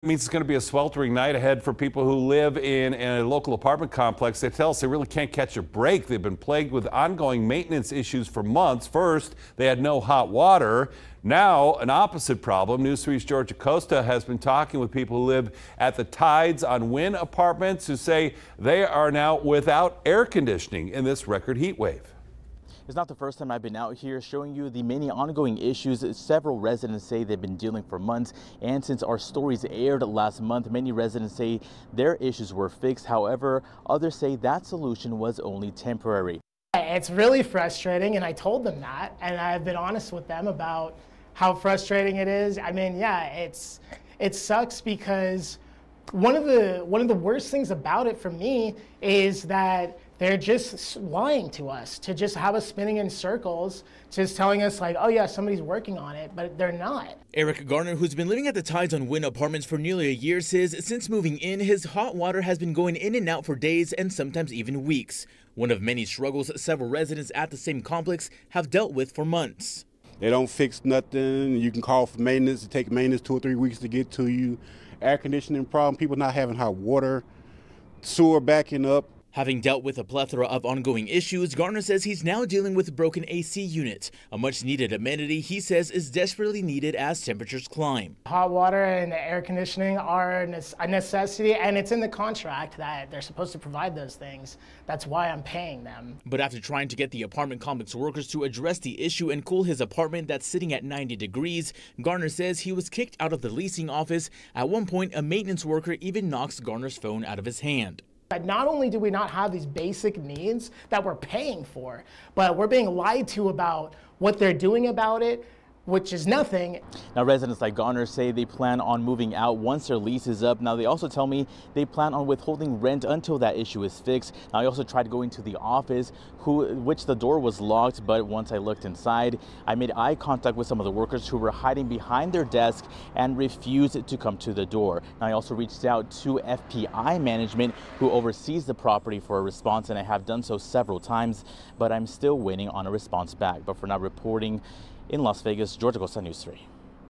It means it's going to be a sweltering night ahead for people who live in a local apartment complex. They tell us they really can't catch a break. They've been plagued with ongoing maintenance issues for months. First, they had no hot water. Now, an opposite problem. News 3's Georgia Costa has been talking with people who live at the Tides on Wynn apartments who say they are now without air conditioning in this record heat wave. It's not the first time I've been out here showing you the many ongoing issues several residents say they've been dealing for months. And since our stories aired last month, many residents say their issues were fixed. However, others say that solution was only temporary. It's really frustrating, and I told them that, and I've been honest with them about how frustrating it is. I mean, yeah, it's it sucks because one of the one of the worst things about it for me is that they're just lying to us to just have us spinning in circles, just telling us like, oh yeah, somebody's working on it, but they're not. Eric Garner, who's been living at the Tides on Wynn Apartments for nearly a year, says since moving in, his hot water has been going in and out for days and sometimes even weeks. One of many struggles several residents at the same complex have dealt with for months. They don't fix nothing. You can call for maintenance. It takes maintenance two or three weeks to get to you. Air conditioning problem. People not having hot water. Sewer backing up. Having dealt with a plethora of ongoing issues, Garner says he's now dealing with a broken AC unit, a much needed amenity he says is desperately needed as temperatures climb. Hot water and air conditioning are a necessity, and it's in the contract that they're supposed to provide those things. That's why I'm paying them. But after trying to get the apartment complex workers to address the issue and cool his apartment that's sitting at 90 degrees, Garner says he was kicked out of the leasing office. At one point, a maintenance worker even knocks Garner's phone out of his hand. That not only do we not have these basic needs that we're paying for, but we're being lied to about what they're doing about it, which is nothing. Now, residents like Garner say they plan on moving out once their lease is up. Now, they also tell me they plan on withholding rent until that issue is fixed. Now, I also tried going to the office, who, which the door was locked, but once I looked inside, I made eye contact with some of the workers who were hiding behind their desk and refused to come to the door. Now, I also reached out to FPI management, who oversees the property for a response, and I have done so several times, but I'm still waiting on a response back. But for now, reporting in Las Vegas, Georgia Costa News 3.